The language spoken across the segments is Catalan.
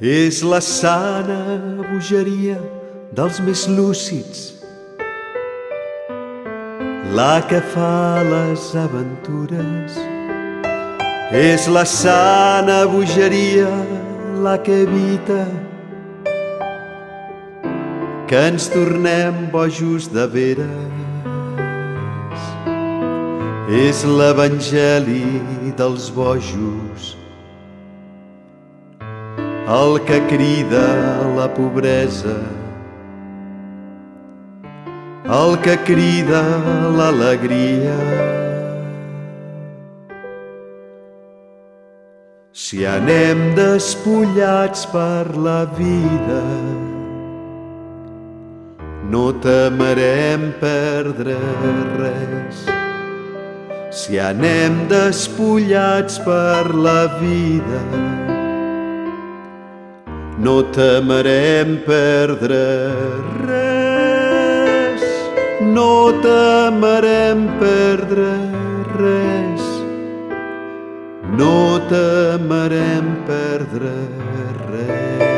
És la sana bogeria dels més lúcids, la que fa les aventures. És la sana bogeria la que evita que ens tornem bojos de veres. És l'evangeli dels bojos el que crida la pobresa, el que crida l'alegria. Si anem despullats per la vida, no temerem perdre res. Si anem despullats per la vida, no temerem perdre res, no temerem perdre res, no temerem perdre res.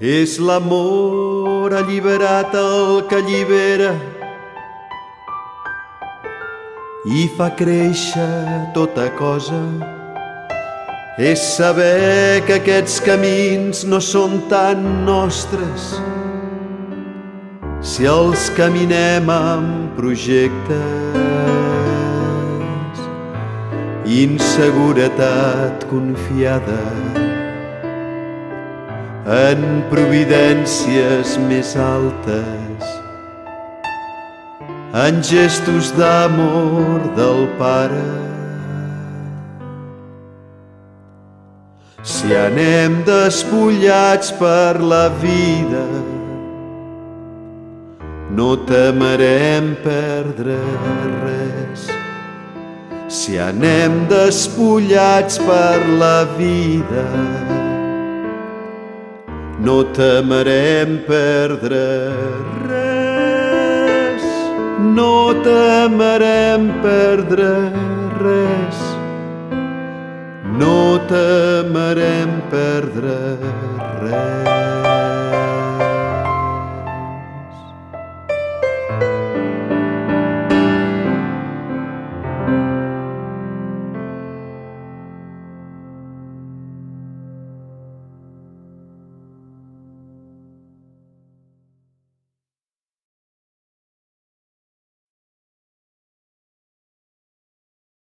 És l'amor alliberat el que allibera i fa créixer tota cosa. És saber que aquests camins no són tan nostres si els caminem amb projectes. Inseguretat confiada en providències més altes, en gestos d'amor del Pare. Si anem despullats per la vida, no temerem perdre res. Si anem despullats per la vida, no temerem perdre res, no temerem perdre res, no temerem perdre res.